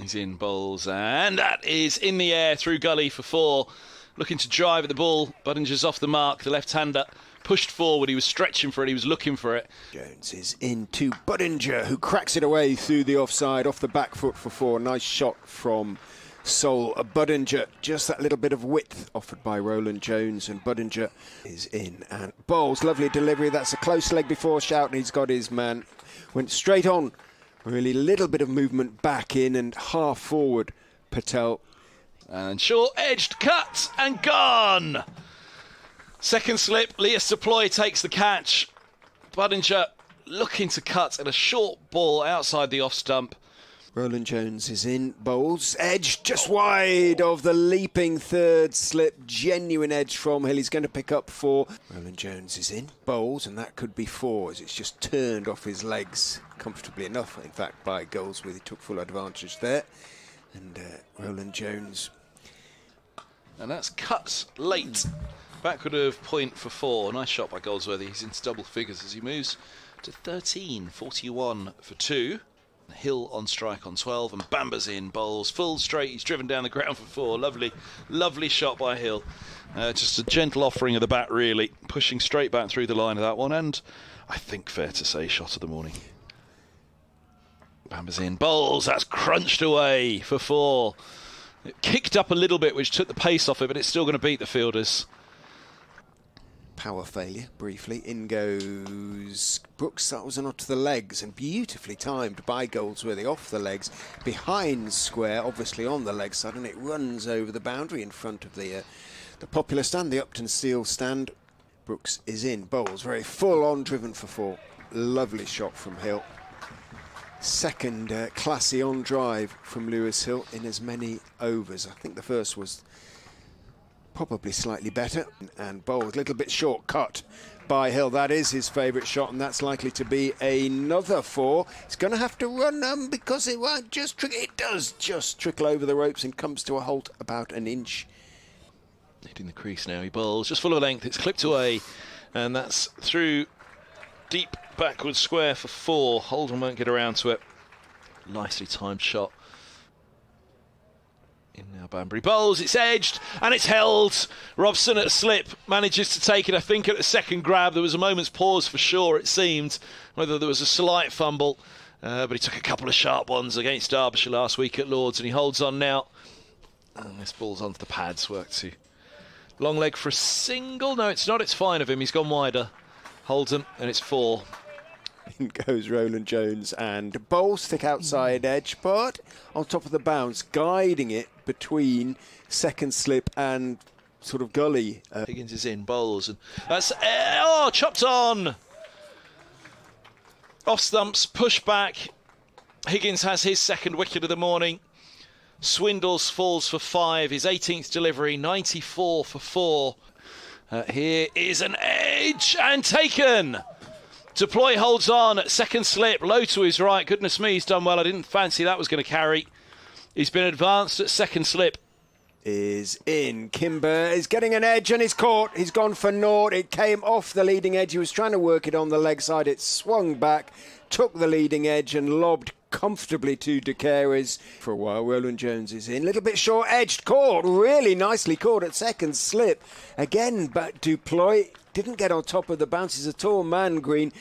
He's in bowls, and that is in the air through gully for four. Looking to drive at the ball. Budinger's off the mark. The left hander pushed forward. He was stretching for it. He was looking for it. Jones is into Budinger, who cracks it away through the offside, off the back foot for four. Nice shot from Sol Budinger. Just that little bit of width offered by Roland Jones, and Budinger is in and bowls. Lovely delivery. That's a close leg before shout, and he's got his man. Went straight on. Really little bit of movement back in and half forward. Patel. And short edged cut and gone. Second slip, Leus du Plooy takes the catch. Budinger looking to cut at a short ball outside the off stump. Roland Jones is in. Bowls. Edge just wide of the leaping third slip. Genuine edge from Hill. He's going to pick up four. Roland Jones is in. Bowls, and that could be four as it's just turned off his legs comfortably enough, in fact, by Goldsworthy. He took full advantage there. And uh, Roland Jones. And that's cut late. Backward of point for four. Nice shot by Goldsworthy. He's into double figures as he moves to 13. 41 for two. Hill on strike on 12 and Bamber's in bowls. Full straight he's driven down the ground for four. Lovely lovely shot by Hill. Uh, just a gentle offering of the bat really. Pushing straight back through the line of that one and I think fair to say shot of the morning. Bamber's in bowls. That's crunched away for four. It kicked up a little bit which took the pace off it but it's still going to beat the fielders power failure briefly. In goes Brooks. That was not to the legs and beautifully timed by Goldsworthy off the legs behind square, obviously on the leg side, and it runs over the boundary in front of the uh, the popular stand, the Upton Steel stand. Brooks is in. Bowls very full on, driven for four. Lovely shot from Hill. Second uh, classy on drive from Lewis Hill in as many overs. I think the first was probably slightly better. And bowled a little bit short cut by Hill. That is his favourite shot, and that's likely to be another four. It's going to have to run them because it won't just trickle. It does just trickle over the ropes and comes to a halt about an inch. Hitting the crease now. He bowls just full of length. It's clipped away, and that's through deep backward square for four. Holden won't get around to it. Nicely timed shot. In now Banbury bowls, it's edged and it's held. Robson at a slip manages to take it. I think at the second grab there was a moment's pause for sure, it seemed. Whether there was a slight fumble, uh, but he took a couple of sharp ones against Derbyshire last week at Lords and he holds on now. And this ball's onto the pads, work to long leg for a single. No, it's not, it's fine of him. He's gone wider. Holden, and it's four. In goes Roland Jones and bowl stick outside edge, but on top of the bounce, guiding it between second slip and sort of gully. Uh, Higgins is in, bowls, and that's oh chopped on. Off stumps, push back. Higgins has his second wicket of the morning. Swindells falls for five, his 18th delivery, 94 for four. Uh, here is an edge and taken. Deploy holds on at second slip, low to his right. Goodness me, he's done well. I didn't fancy that was going to carry. He's been advanced at second slip. Is in. Kimber is getting an edge and he's caught. He's gone for naught. It came off the leading edge. He was trying to work it on the leg side. It swung back, took the leading edge and lobbed comfortably to De Caires. For a while, Roland Jones is in. Little bit short edged, caught. Really nicely caught at second slip. Again, but du Plooy didn't get on top of the bounces at all. Man Green.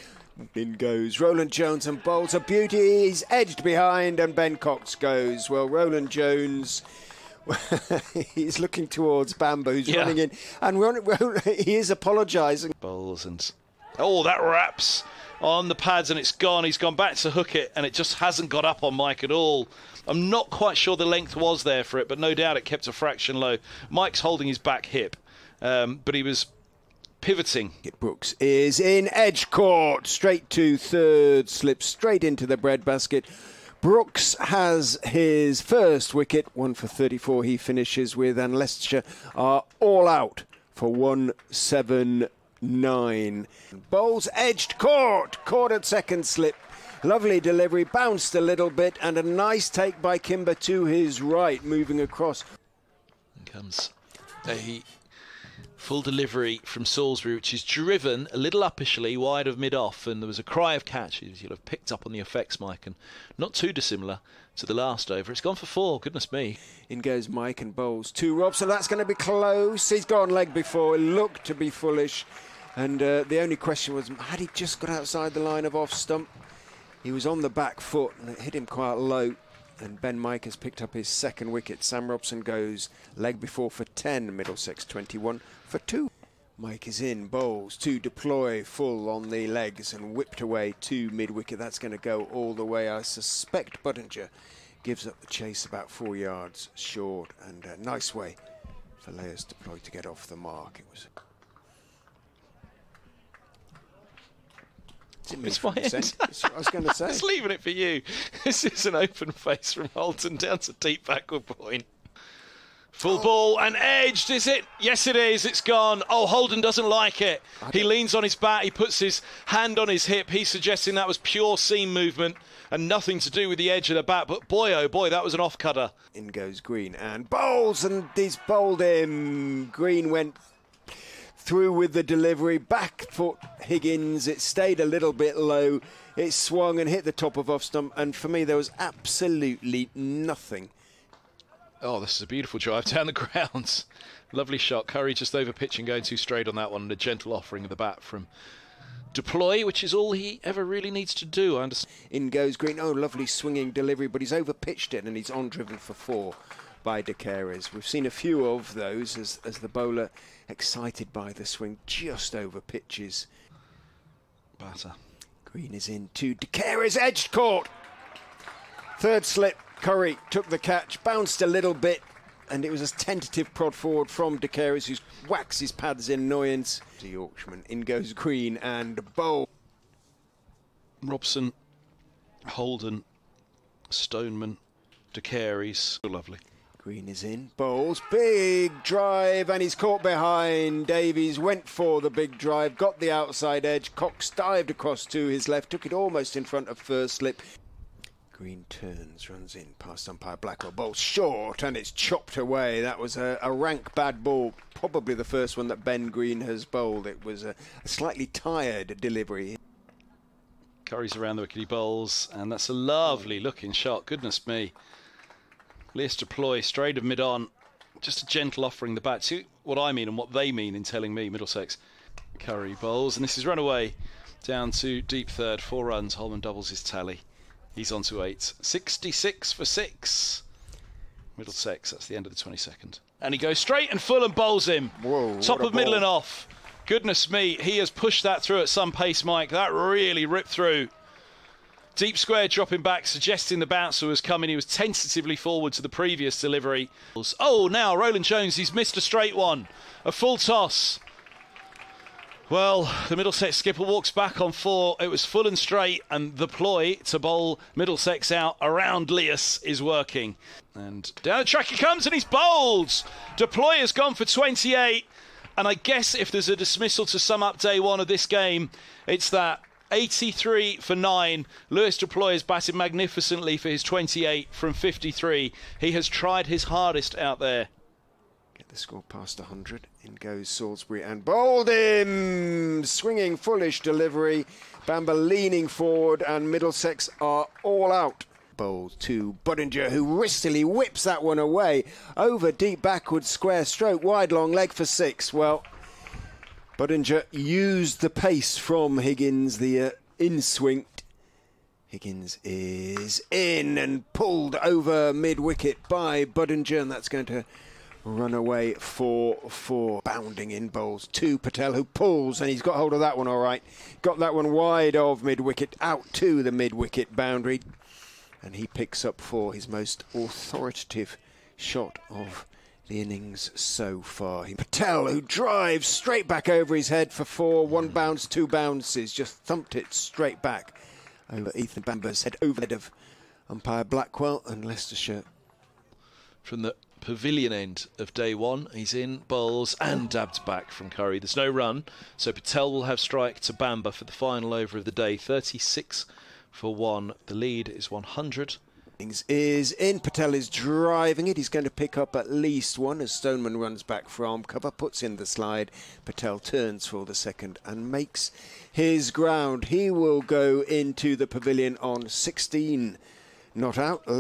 In goes Roland Jones and bowls a beauty. He's edged behind, and Ben Cox goes. Well, Roland Jones. he's looking towards Bamber, who's yeah. running in, and he is apologising. Bowls and oh, that wraps on the pads and it's gone. He's gone back to hook it and it just hasn't got up on Mike at all. I'm not quite sure the length was there for it, but no doubt it kept a fraction low. Mike's holding his back hip, um, but he was pivoting. Brooks is in edge court, straight to third, slips straight into the breadbasket. Brooks has his first wicket, one for 34 he finishes with, and Leicestershire are all out for 179. Bowls edged court, caught at second slip. Lovely delivery, bounced a little bit, and a nice take by Kimber to his right, moving across. comes a Full delivery from Salisbury, which is driven a little uppishly wide of mid off, and there was a cry of catches. You'll have picked up on the effects, Mike, and not too dissimilar to the last over. It's gone for four, goodness me. In goes Mike and bowls two Robson. That's going to be close. He's gone leg before. It looked to be foolish. And uh, the only question was had he just got outside the line of off stump? He was on the back foot and it hit him quite low and Ben Mike has picked up his second wicket. Sam Robson goes leg before for 10, Middlesex 21 for 2. Mike is in, bowls, to du Plooy full on the legs and whipped away to mid wicket. That's going to go all the way. I suspect Budinger gives up the chase about four yards short and a nice way for Leus du Plooy to get off the mark. It was It's my end. I was going to say. Just leaving it for you. This is an open face from Holden down to deep backward point. Full oh. ball and edged, is it? Yes, it is. It's gone. Oh, Holden doesn't like it. He leans on his bat. He puts his hand on his hip. He's suggesting that was pure seam movement and nothing to do with the edge of the bat. But boy, oh boy, that was an off cutter. In goes Green and bowls and he's bowled him. Green went through with the delivery, back foot Higgins. It stayed a little bit low. It swung and hit the top of off stump. And for me, there was absolutely nothing. Oh, this is a beautiful drive down the grounds. Lovely shot. Currie just over pitch and going too straight on that one. And a gentle offering of the bat from du Plooy, which is all he ever really needs to do. I understand. In goes Green. Oh, lovely swinging delivery, but he's over pitched it and he's on driven for four by De Caires. We've seen a few of those as, as the bowler excited by the swing just over pitches. Batter. Green is in to De Caires edged court. Third slip, Currie took the catch, bounced a little bit, and it was a tentative prod forward from De Caires, who whacks his pads in annoyance. To Yorkshireman, in goes Green and Bowl. Robson, Holden, Stoneman, De Caires. Lovely. Green is in. Bowles, big drive, and he's caught behind. Davies went for the big drive, got the outside edge. Cox dived across to his left, took it almost in front of first slip. Green turns, runs in past umpire Blackwell. Ball short, and it's chopped away. That was a, a, rank bad ball, probably the first one that Ben Green has bowled. It was a, a slightly tired delivery. Currie's around the wicket, bowls, and that's a lovely looking shot. Goodness me. Leus du Plooy straight of mid on. Just a gentle offering the bat. See what I mean and what they mean in telling me Middlesex. Currie bowls, and this is run away down to deep third. Four runs. Hollman doubles his tally. He's on to eight. 66 for six. Middlesex, that's the end of the 22nd. And he goes straight and full and bowls him. Whoa, Top of middle ball. and off. Goodness me, he has pushed that through at some pace, Mike. That really ripped through. Deep square dropping back, suggesting the bouncer was coming. He was tentatively forward to the previous delivery. Oh, now Roland Jones, he's missed a straight one. A full toss. Well, the Middlesex skipper walks back on four. It was full and straight, and the ploy to bowl Middlesex out around Leas is working. And down the track he comes, and he's bowled. du Plooy has gone for 28. And I guess if there's a dismissal to sum up day one of this game, it's that 83 for 9. Leus du Plooy batted magnificently for his 28 from 53. He has tried his hardest out there. Get the score past 100. In goes Salisbury and bowled him. Swinging, foolish delivery. Bamber leaning forward, and Middlesex are all out. Bowl to Budinger, who wristily whips that one away over deep backward square stroke, wide long leg for six. Well, Budinger used the pace from Higgins, the uh, in swing. Higgins is in and pulled over mid wicket by Budinger, and that's going to run away for four. Bounding in bowls to Patel, who pulls, and he's got hold of that one all right. Got that one wide of mid wicket, out to the mid wicket boundary, and he picks up for his most authoritative shot of the innings so far. Patel, who drives straight back over his head for four, one bounce, two bounces, just thumped it straight back over Ethan Bamber's head, over the head of umpire Blackwell and Leicestershire. From the pavilion end of day one, he's in, bowls and dabbed back from Currie. There's no run, so Patel will have strike to Bamber for the final over of the day. 36 for one. The lead is 100 is in. Patel is driving it. He's going to pick up at least one as Stoneman runs back from cover, puts in the slide. Patel turns for the second and makes his ground. He will go into the pavilion on 16. Not out.